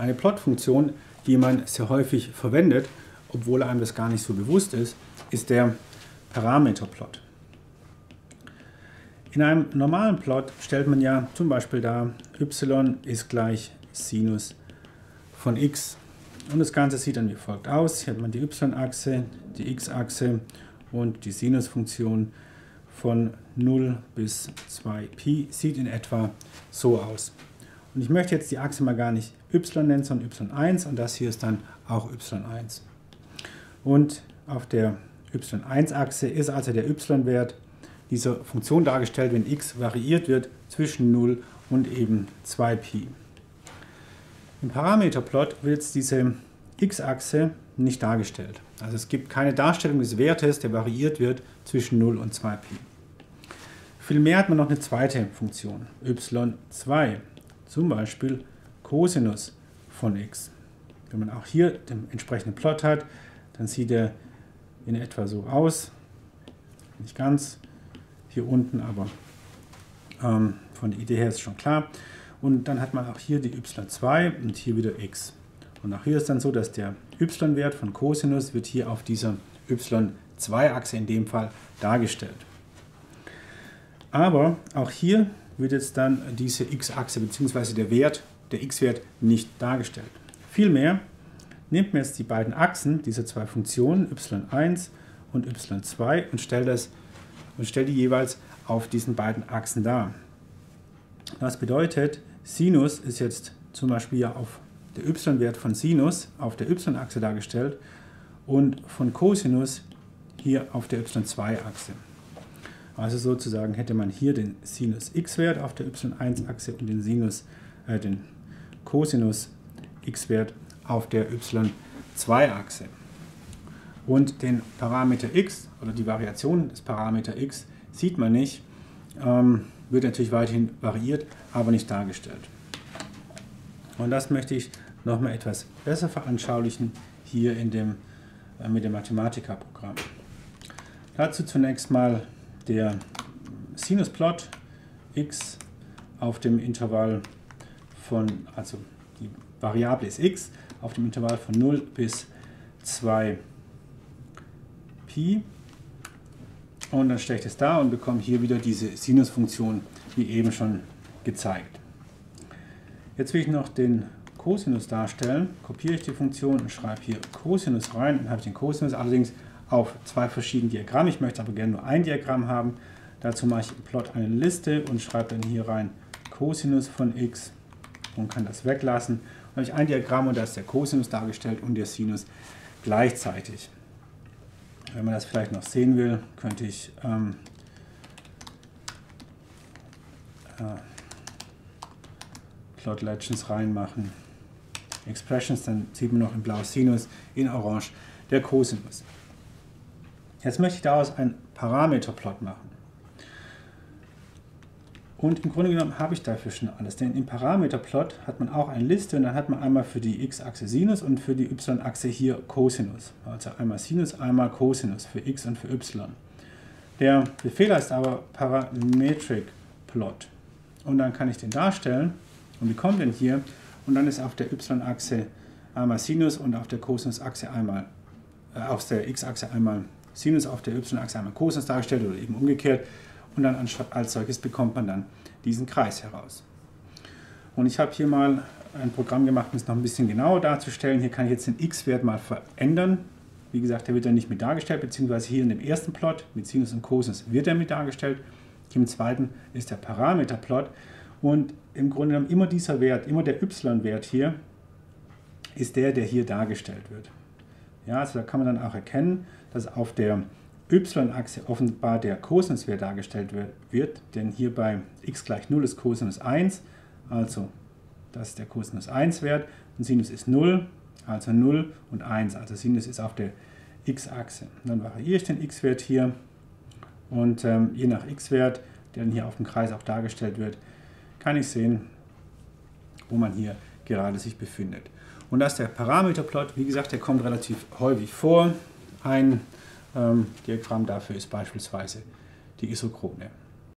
Eine Plotfunktion, die man sehr häufig verwendet, obwohl einem das gar nicht so bewusst ist, ist der Parameterplot. In einem normalen Plot stellt man ja zum Beispiel dar, y ist gleich Sinus von x. Und das Ganze sieht dann wie folgt aus. Hier hat man die y-Achse, die x-Achse und die Sinusfunktion von 0 bis 2pi sieht in etwa so aus. Und ich möchte jetzt die Achse mal gar nicht y nennen, sondern y1 und das hier ist dann auch y1. Und auf der y1-Achse ist also der y-Wert dieser Funktion dargestellt, wenn x variiert wird zwischen 0 und eben 2pi. Im Parameterplot wird jetzt diese x-Achse nicht dargestellt. Also es gibt keine Darstellung des Wertes, der variiert wird zwischen 0 und 2pi. Vielmehr hat man noch eine zweite Funktion, y2, zum Beispiel Cosinus von x. Wenn man auch hier den entsprechenden Plot hat, dann sieht er in etwa so aus. Nicht ganz hier unten, aber ähm, von der Idee her ist schon klar. Und dann hat man auch hier die y2 und hier wieder x. Und auch hier ist dann so, dass der y-Wert von Cosinus wird hier auf dieser y2-Achse in dem Fall dargestellt. Aber auch hier wird jetzt dann diese x-Achse bzw. der Wert, der x-Wert nicht dargestellt. Vielmehr nimmt man jetzt die beiden Achsen dieser zwei Funktionen y1 und y2 und stellt, das, und stellt die jeweils auf diesen beiden Achsen dar. Das bedeutet, Sinus ist jetzt zum Beispiel ja auf der y-Wert von Sinus auf der y-Achse dargestellt und von Cosinus hier auf der y2-Achse. Also sozusagen hätte man hier den Sinus x-Wert auf der y1-Achse und den Sinus, äh, den Cosinus x-Wert auf der y2-Achse. Und den Parameter x oder die Variation des Parameter x sieht man nicht, ähm, wird natürlich weiterhin variiert, aber nicht dargestellt. Und das möchte ich nochmal etwas besser veranschaulichen hier in dem, äh, mit dem Mathematika-Programm. Dazu zunächst mal der Sinusplot x auf dem Intervall von, also die Variable ist x, auf dem Intervall von 0 bis 2 Pi. Und dann stelle ich das da und bekomme hier wieder diese Sinusfunktion, wie eben schon gezeigt. Jetzt will ich noch den Cosinus darstellen. Kopiere ich die Funktion und schreibe hier Cosinus rein. Dann habe ich den Cosinus allerdings auf zwei verschiedenen Diagrammen. Ich möchte aber gerne nur ein Diagramm haben. Dazu mache ich im Plot eine Liste und schreibe dann hier rein Cosinus von x und kann das weglassen. Dann habe ich ein Diagramm und da ist der Cosinus dargestellt und der Sinus gleichzeitig. Wenn man das vielleicht noch sehen will, könnte ich ähm, äh, Plot Legends reinmachen. Expressions, dann sieht man noch in blau Sinus, in orange der Cosinus. Jetzt möchte ich daraus einen Parameterplot machen. Und im Grunde genommen habe ich dafür schon alles, denn im Parameterplot hat man auch eine Liste und dann hat man einmal für die x-Achse Sinus und für die y-Achse hier Cosinus. Also einmal Sinus, einmal Cosinus für x und für y. Der Befehl heißt aber Parametric Plot. Und dann kann ich den darstellen. Und wie kommt denn hier? Und dann ist auf der y-Achse einmal Sinus und auf der Cosinus-Achse einmal, äh, auf der x-Achse einmal Sinus auf der y-Achse einmal Cosinus dargestellt oder eben umgekehrt. Und dann als solches bekommt man dann diesen Kreis heraus. Und ich habe hier mal ein Programm gemacht, um es noch ein bisschen genauer darzustellen. Hier kann ich jetzt den x-Wert mal verändern. Wie gesagt, der wird dann nicht mit dargestellt, beziehungsweise hier in dem ersten Plot mit Sinus und Cosinus wird er mit dargestellt. Hier im zweiten ist der Parameterplot. Und im Grunde genommen immer dieser Wert, immer der y-Wert hier, ist der, der hier dargestellt wird. Ja, also da kann man dann auch erkennen, dass auf der y-Achse offenbar der Kosinuswert dargestellt wird, denn hier bei x gleich 0 ist Cosinus 1, also das ist der Cosinus 1 Wert und Sinus ist 0, also 0 und 1, also Sinus ist auf der x-Achse. Dann variiere ich den x-Wert hier und ähm, je nach x-Wert, der dann hier auf dem Kreis auch dargestellt wird, kann ich sehen, wo man hier gerade sich befindet. Und das ist der Parameterplot. Wie gesagt, der kommt relativ häufig vor. Ein ähm, Diagramm dafür ist beispielsweise die Isochrone.